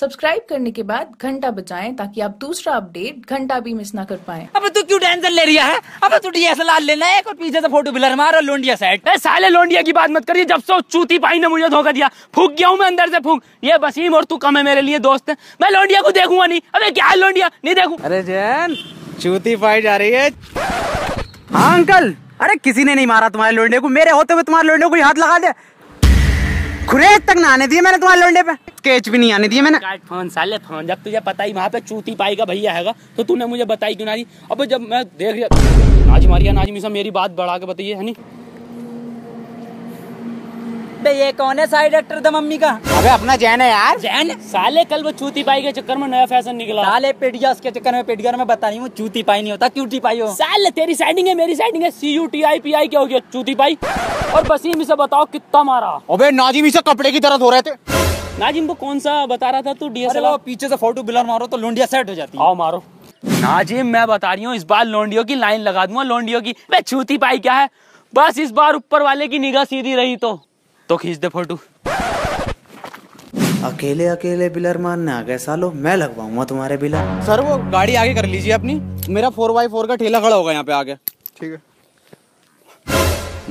Subscribe करने के बाद घंटा बजाएँ ताकि आप दूसरा अपडेट घंटा भी मिस ना कर पाए। अबे तू क्यों टेंशन ले रहा है? अबे तू डीएसएलआर लेना है एक और पीछे से फ़ोटो बिलर मार और लोंडिया सेट ए साले लोंडिया की बात मत करिए जब से चूती पाई ने मुझे धोखा दिया फूक गया हूँ मैं अंदर से फूक। ये बसीम और तू कम है मेरे लिए दोस्त। है मैं लोंडिया को देखूँगा नहीं। अबे क्या लोंडिया? नहीं देखू। अरे जैन चूती पाई जा रही है। हाँ अंकल। अरे किसी ने नहीं मारा तुम्हारे लोंडे को। मेरे होते हुए तुम्हारे लोंडे को हाथ लगा दे खुरेज तक ना आने दिए मैंने तुम्हारे लोंडे पे। स्केच भी नहीं आने दिए मैंने। फ़ोन, साले फ़ोन, जब तुझे पता ही वहाँ पे चूती पाई का भैया हैगा तो तूने मुझे बताई क्यों ना अब जब मैं देख लिया नाजी मारिया, नाजी मिसा, मेरी बात बढ़ा के बताइए, है नहीं बे ये कौन है साइड एक्टर था मम्मी का? अबे अपना जैन है यार। जैन? साले कल वो चूती पाई के चक्कर में नया फ़ैशन निकला। साले पेडियास के चक्कर में पेडियर में बता रही हूँ चूती पाई नहीं होता क्यूटी पाई हो। साले तेरी साइडिंग है मेरी साइडिंग है। C U T I P I क्या हो गया? चूती पाई? और बसीम इसे बताओ कितना मारा? अबे नाजिम इसे कपड़े की तरह धो रहे थे। नाजिम को कौन सा बता रहा था तू वो डीएसएलआर पीछे से फ़ोटो बिलर मारो तो लोंडिया सेट हो जाती है। आओ मारो। नाजिम मैं बता रही हूँ इस बार लोंडियो की लाइन लगा दूँगा लोंडियो की। मैं छूती पाई क्या है? बस इस बार ऊपर वाले की निगाह सीधी रही तो। तो खींच दे फ़ोटो। अकेले अकेले बिलर मारने आ गए सालो मैं लगवाऊँगा तुम्हारे बिलर। सर वो गाड़ी आगे कर लीजिए अपनी। मेरा फोर बाई फोर का ठेला खड़ा होगा यहाँ पे आगे। ठीक है।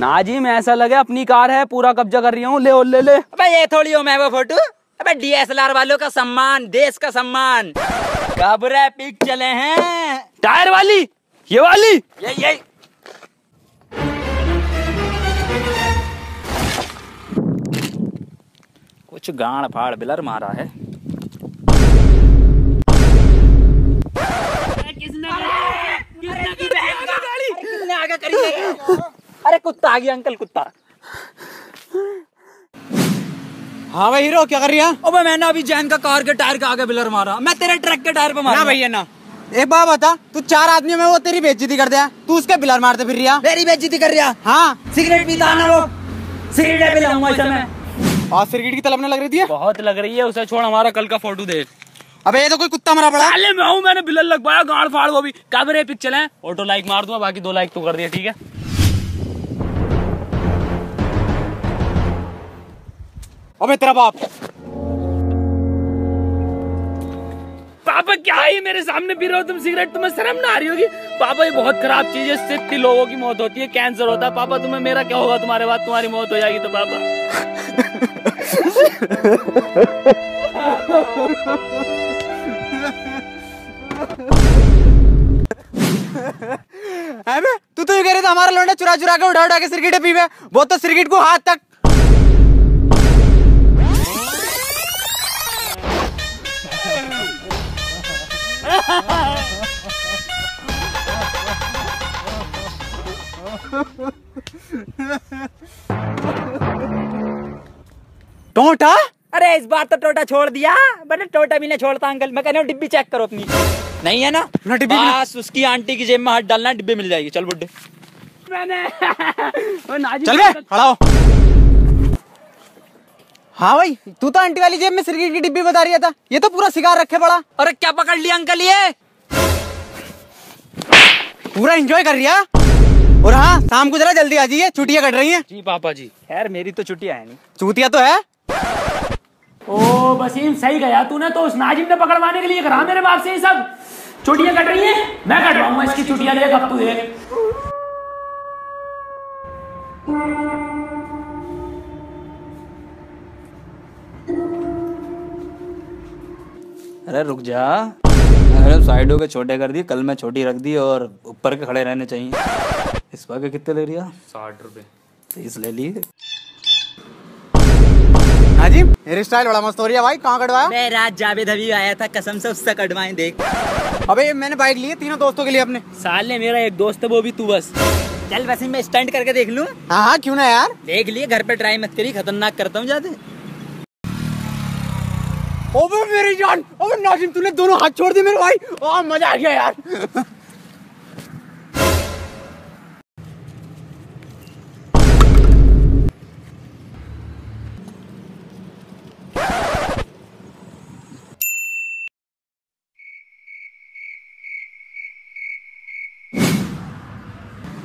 नाजिम ऐसा लगे अपनी कार है पूरा कब्जा कर रही हूँ ले ले ले। अबे ये थोड़ी हो मैं वो फ़ोटो। अबे डीएसएलआर वालों का सम्मान देश का सम्मान। कबरे पिक चले हैं? टायर वाली ये वाली। ये ये। कुछ गाड़ फाड़ बिलर मारा है। किसने आगे करी है? अरे कुत्ता आ गया अंकल कुत्ता। हाँ भाई हीरो क्या कर रही है? अबे मैंने अभी जैन का कार के टायर के आगे बिलर मारा। मैं तेरे ट्रक के टायर पे मारा। ना भैया ना। एक बात बता तू चार आदमियों में वो तेरी बेइज्जती कर दिया तू उसके बिलर मारते फिर रिया मेरी बेइज्जती कर रहा हाँ? सिगरेट पीता ना वो? सिगरेट पिलाऊँगा इसे मैं। और सिगरेट की तलबने लग रही थी? बहुत लग रही है उसे छोड़ हमारा कल का फ़ोटो देख अबे ये तो कोई कुत्ता मरा पड़ा। अरे मैं हूँ मैंने बिलर लगवाया गाड़ फाड़ वो भी। क्या मेरे पिक्चर है ऑटो लाइक मार दूँगा बाकी दो लाइक तो कर दिया ठीक है? अबे तेरा बाप। पापा, क्या है मेरे सामने पी रहे हो? तुम सिगरेट, तुम्हें शर्म ना आ रही होगी? पापा, ये बहुत खराब चीज़ है, इससे इतनी लोगों की मौत होती है, कैंसर होता है। पापा, तुम्हें मेरा क्या होगा? तुम्हारे बाद तुम्हारी मौत हो जाएगी तो पापा। तू तो ये कह रहे था, हमारा लौंडा चुरा चुरा के उठा उठा के सिगरेट पीवे वो तो सिगरेट को हाथ तक टोटा? अरे इस बार तो टोटा छोड़ दिया। बट टोटा भी नहीं छोड़ता अंकल। मैं कह रहा हूँ डिब्बी चेक करो अपनी। नहीं है ना? ना डिब्बी बस उसकी आंटी की जेब में हाथ डालना डिब्बी मिल जाएगी। चल बुड्ढे। मैंने चल बे खड़ा हो। हाँ भाई तू तो आंटी वाली जेब में सिगरेट की डिब्बी बता रही था। ये तो पूरा सिगार रखे पड़ा। अरे क्या पकड़ लिया अंकल ये? पूरा एंजॉय कर रिया और हाँ शाम को जरा जल्दी आ जाइए छुट्टियाँ कट रही हैं। जी पापा जी। खैर मेरी तो छुट्टी है नहीं। चूतिया तो है। ओ बसीम सही गया। तूने तो उस नाजिम ने पकड़वाने के लिए करा मेरे बाप से ये सब। छुट्टियाँ कट रही हैं? मैं कटवाऊँगा इसकी छुट्टियाँ। देख अब तू देख। अरे रुक जा। अरे साइडों के छोटे कर दिए कल मैं छोटी रख दी और ऊपर के खड़े रहने चाहिए। इस बार के कितने ले लिया? साठ रुपए। तीस ले लिए। हाँ जी हेयर स्टाइल बड़ा मस्त हो रही है भाई कहाँ कटवाया? मैं रात जावेद अभी आया था कसम से उससे कटवाए देख। अबे मैंने बाइक ली है तीनों दोस्तों के लिए अपने। साल ने मेरा एक दोस्त है वो भी तू बस। चल वैसे मैं स्टंट करके देख लूँ। हाँ हाँ क्यों ना यार? देख लिए घर पे ट्राई मत करी खतरनाक करता हूँ ज़्यादा ओबे मेरी जान, ओबे नाजिम, तूने दोनों हाथ छोड़ दिए मेरे भाई। ओ मज़ा आ गया यार।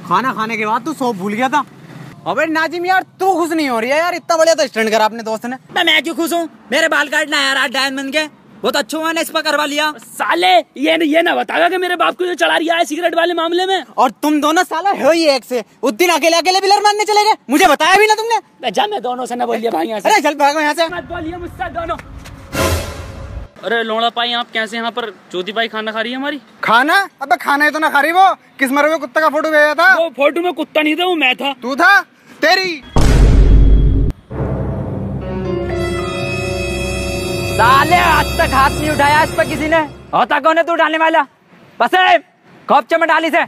खाना खाने के बाद तू सो भूल गया था। अबे नाजिम यार तू खुश नहीं हो रही है यार? इतना बढ़िया तो स्टैंड करा अपने दोस्त ने। मैं मैं क्यों खुश हूँ? मेरे बाल काटना यार आज डायन बन के। वो तो अच्छो मैंने इस पर करवा लिया। साले ये न, ये ना बतागा कि मेरे बाप को जो चढ़ा रिया है सिगरेट वाले मामले में? और तुम दोनों साला हो ही एक से। उस दिन अकेले अकेले बिलर मारने चले गए। मुझे बताया भी ना तुमने। जा मैं दोनों से ना बोलिए भाई यहाँ से। अरे चल भागो यहाँ से। मत बोलिए मुझसे दोनों। अरे लोड़ा पाई आप कैसे यहाँ पर? ज्योति बाई खाना खा रही है हमारी? खाना? अबे खाना ही तो ना खा रही वो। किस मरे हुए कुत्ते का फ़ोटो भेजा था। वो फ़ोटो में कुत्ता नहीं था वो मैं था। तू था? तेरी। साले आज तक हाथ नहीं उठाया इस पर किसी ने। होता कौन है तू डालने वाला? बस कॉपचे में डाली से।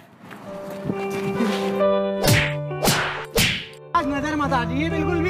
आज नज़र मत आ जाइए बिल्कुल भी